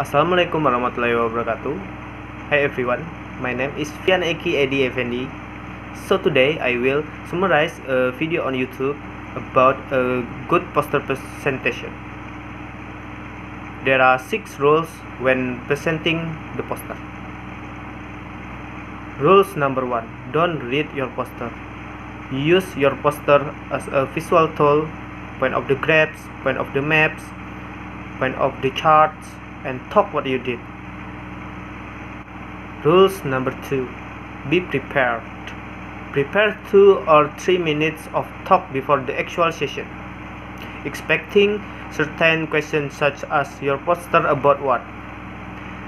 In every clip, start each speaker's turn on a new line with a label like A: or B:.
A: Assalamualaikum warahmatullahi wabarakatuh. Hi everyone, my name is Fian Eki Edi Effendi. So today I will summarize a video on YouTube about a good poster presentation. There are six rules when presenting the poster. Rules number one: Don't read your poster. Use your poster as a visual tool. Point of the graphs, point of the maps, point of the charts, and talk what you did. Rules number two Be prepared. Prepare two or three minutes of talk before the actual session, expecting certain questions such as your poster about what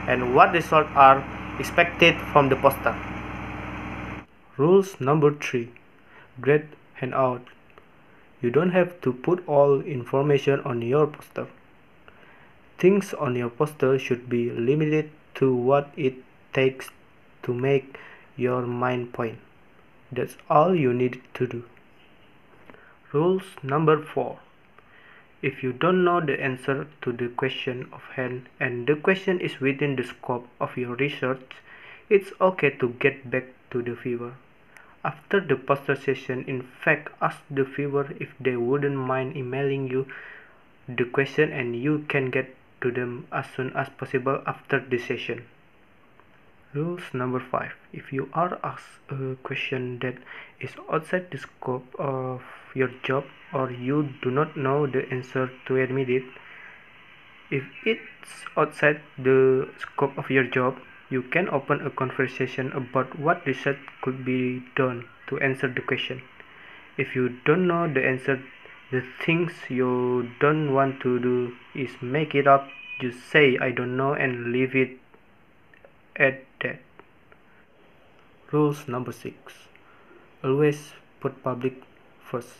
A: and what results are expected from the poster. Rules number three Great handout. You don't have to put all information on your poster. Things on your poster should be limited to what it takes to make your main point. That's all you need to do. Rules number 4 If you don't know the answer to the question of hand and the question is within the scope of your research, it's okay to get back to the viewer. After the poster session, in fact, ask the viewer if they wouldn't mind emailing you the question and you can get to them as soon as possible after the session. Rules number 5 If you are asked a question that is outside the scope of your job or you do not know the answer to admit it, if it's outside the scope of your job, you can open a conversation about what research could be done to answer the question. If you don't know the answer, the things you don't want to do is make it up, just say I don't know and leave it at that. Rules number 6 Always put public first.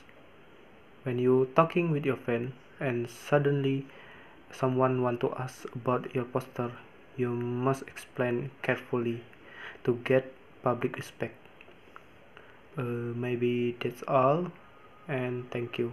A: When you're talking with your friend and suddenly someone want to ask about your poster, you must explain carefully to get public respect. Uh, maybe that's all and thank you.